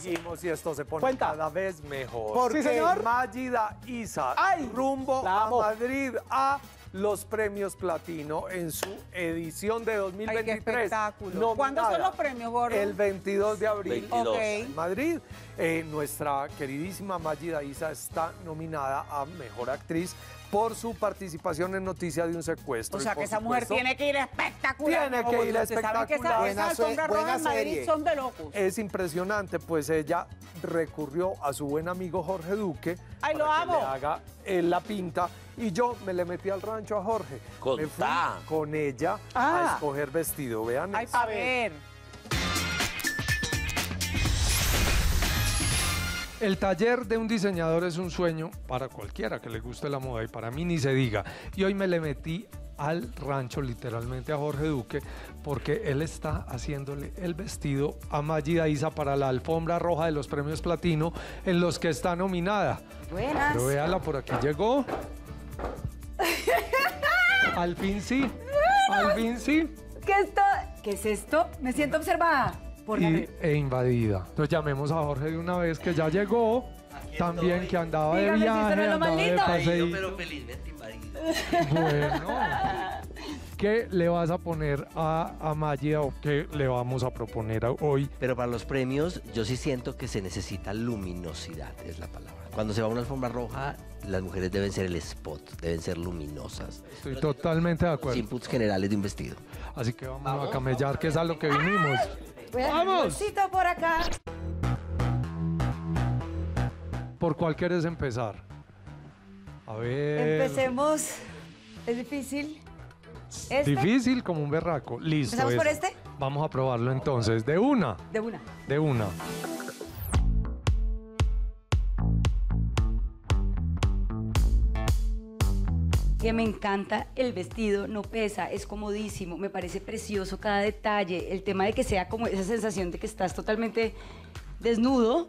seguimos y esto se pone Cuenta. cada vez mejor. ¿Por Porque qué, señor? Mágida Isa, ¡Ay! rumbo a. Madrid a los premios Platino en su edición de 2023. Ay, qué espectáculo. ¿Cuándo son los premios, Gordo? El 22 de abril 22. Ok. en Madrid. Eh, nuestra queridísima Mágida Isa está nominada a Mejor Actriz por su participación en Noticia de un Secuestro. O sea, que esa mujer tiene que ir espectacular. Tiene que ir sabe que esa- espectacular. Esas Buena se- alfombras rojas buena en Madrid serie. son de locos. Es impresionante, pues ella recurrió a su buen amigo Jorge Duque Ay, lo que amo. le haga eh, la pinta y yo me le metí al rancho a Jorge. Me fui Contá. con ella a Ah. escoger vestido. Vean Ay, a ver. El taller de un diseñador es un sueño para cualquiera que le guste la moda y para mí ni se diga. Y hoy me le metí al rancho literalmente a Jorge Duque porque él está haciéndole el vestido a Magida Isa para la alfombra roja de los premios platino en los que está nominada. Buenas. Pero véala, por aquí llegó. Al fin sí. Al fin sí. ¿Qué, esto? ¿Qué es esto? Me siento observada. Por la Y, red. e invadida. Entonces llamemos a Jorge de una vez que ya llegó. También que andaba de Dígame si no es lo más andaba de lindo. paseíto. pero felizmente invadido. Bueno. ¿Qué le vas a poner a, a Magida o qué le vamos a proponer a- hoy? Pero para los premios, yo sí siento que se necesita luminosidad, es la palabra. Cuando se va a una alfombra roja, las mujeres deben ser el spot, deben ser luminosas. Estoy totalmente de Los acuerdo. inputs generales de un vestido. Así que vamos a camellar, que es a lo que vinimos. Voy a ¡Vamos! bolsito por acá. ¿Por cuál quieres empezar? A ver. Empecemos. Es difícil. ¿Este? Difícil como un berraco. Listo. ¿Empezamos por ese. este? Vamos a probarlo entonces. De una. De una. De una. Que me encanta el vestido, no pesa, es comodísimo, me parece precioso cada detalle. El tema de que sea como esa sensación de que estás totalmente desnudo,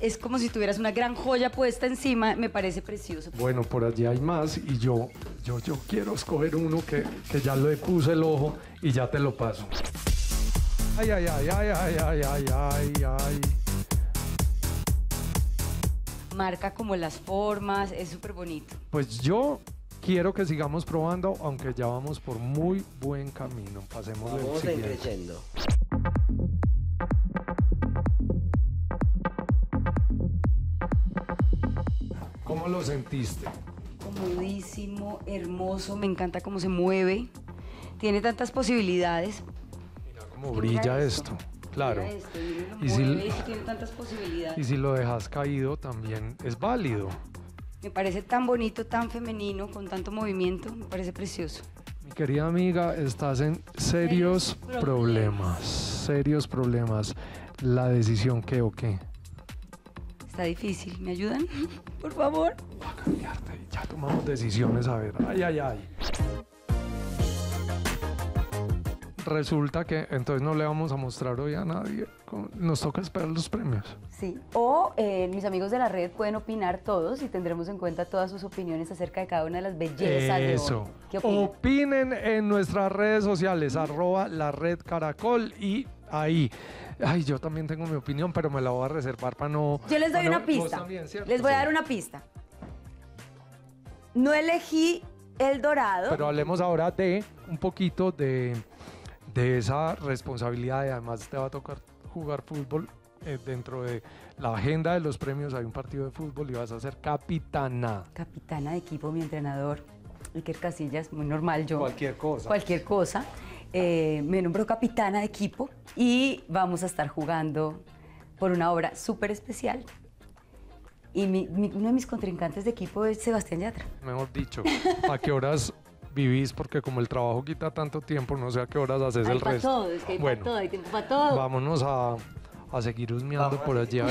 es como si tuvieras una gran joya puesta encima, me parece precioso. Bueno, por allí hay más y yo, yo, yo quiero escoger uno que, que ya le puse el ojo y ya te lo paso. Ay, ay, ay, ay, ay, ay, ay, ay, ay. Marca como las formas, es súper bonito. Pues yo quiero que sigamos probando, aunque ya vamos por muy buen camino. Pasemos al Vamos a ir siguiente. creciendo. ¿Cómo lo sentiste? Comodísimo, hermoso, me encanta cómo se mueve. Tiene tantas posibilidades. Mira cómo Mira brilla esto. esto. Claro. Mira esto, mira, lo Y si- mueve, y tiene tantas posibilidades. Y si lo dejas caído también es válido. Me parece tan bonito, tan femenino, con tanto movimiento, me parece precioso. Mi querida amiga, estás en serios Serios problemas. problemas. Serios problemas. La decisión que o qué. Está difícil, ¿me ayudan? Por favor. Va a cambiarte. Ya tomamos decisiones, a ver. Ay, ay, ay. Resulta que entonces no le vamos a mostrar hoy a nadie. Nos toca esperar los premios. Sí. O eh, mis amigos de la red pueden opinar todos y tendremos en cuenta todas sus opiniones acerca de cada una de las bellezas de Eso. hoy. ¿Qué opinan? Opinen en nuestras redes sociales, arroba la red caracol y ahí. Ay, yo también tengo mi opinión, pero me la voy a reservar para no. Yo les doy no- una pista. también, les voy a dar una pista. No elegí el dorado. Pero hablemos ahora de un poquito de, de esa responsabilidad y además te va a tocar jugar fútbol. eh, dentro de la agenda de los premios hay un partido de fútbol y vas a ser capitana. Capitana de equipo, mi entrenador, Iker Casillas, muy normal yo. Cualquier cosa. Cualquier cosa. Eh, me nombró capitana de equipo y vamos a estar jugando por una obra súper especial. Y mi- mi- uno de mis contrincantes de equipo es Sebastián Yatra. Mejor dicho, ¿a qué horas vivís? Porque como el trabajo quita tanto tiempo, no sé a qué horas haces Hay el para resto. todo, es que hay bueno, para todo, hay tiempo para todo. vámonos a, a seguir husmeando por allá.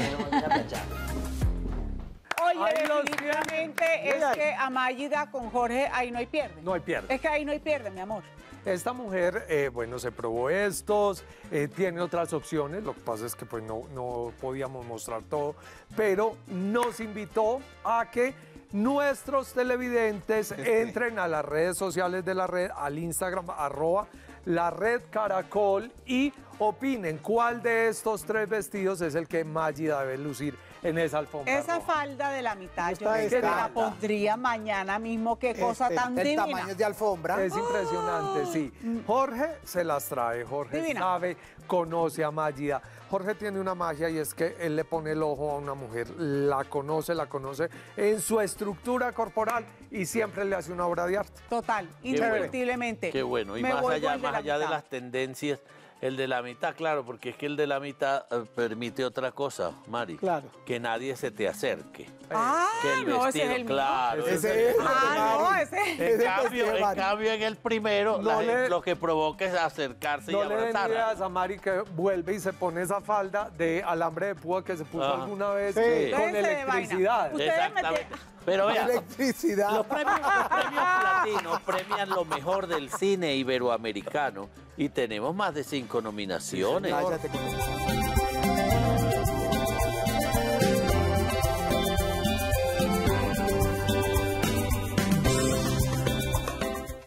Definitivamente es Mira. que a Mágida con Jorge ahí no hay pierde. No hay pierde. Es que ahí no hay pierde, mi amor. Esta mujer, eh, bueno, se probó estos, eh, tiene otras opciones, lo que pasa es que pues no, no podíamos mostrar todo, pero nos invitó a que nuestros televidentes entren a las redes sociales de la red, al Instagram, arroba la red caracol y Opinen cuál de estos tres vestidos es el que Magida debe lucir en esa alfombra. Esa roja. falda de la mitad, yo me la pondría mañana mismo. Qué cosa Este, tan el divina. tamaño es de alfombra. Es impresionante, sí. Jorge se las trae, Jorge Divina. sabe, conoce a Magida. Jorge tiene una magia y es que él le pone el ojo a una mujer, la conoce, la conoce en su estructura corporal y siempre le hace una obra de arte. Total, indiscutiblemente. Qué bueno. Y Me más vuelvo allá, más allá de las tendencias, el de la mitad, claro, porque es que el de la mitad eh, permite otra cosa, Mari. Claro. Que nadie se te acerque. Ah, que el no, ese vestido, es el mío. claro. Ese es. Ah, no, ese. En Ese cambio, vestido de en Mari. cambio, en el primero, No la le- gente- lo que provoca es acercarse No y le den abrazar. ideas a Mari que vuelve y se pone esa falda de alambre de púa que se puso Ajá. alguna vez Sí. con Déjense de electricidad. Ustedes me Exactamente. Pero vea, Electricidad. los premios, los premios platinos premian lo mejor del cine iberoamericano y tenemos más de cinco nominaciones.